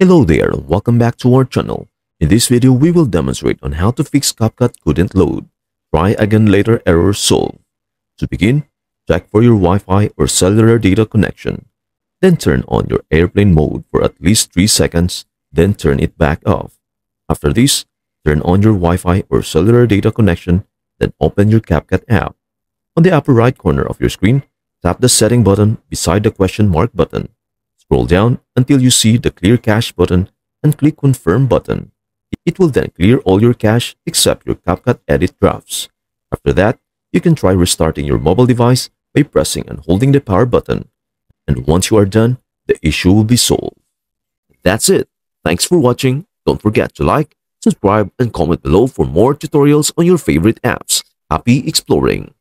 Hello there welcome back to our channel. In this video, we will demonstrate on how to fix CapCut couldn't load. Try again later error solve. To begin, check for your Wi-Fi or cellular data connection. Then turn on your airplane mode for at least 3 seconds, then turn it back off. After this, turn on your Wi-Fi or cellular data connection, then open your CapCut app. On the upper right corner of your screen, tap the setting button beside the question mark button. Scroll down until you see the clear cache button and click confirm button. It will then clear all your cache except your CapCut edit drafts. After that, you can try restarting your mobile device by pressing and holding the power button. And once you are done, the issue will be solved. That's it. Thanks for watching. Don't forget to like, subscribe, and comment below for more tutorials on your favorite apps. Happy exploring!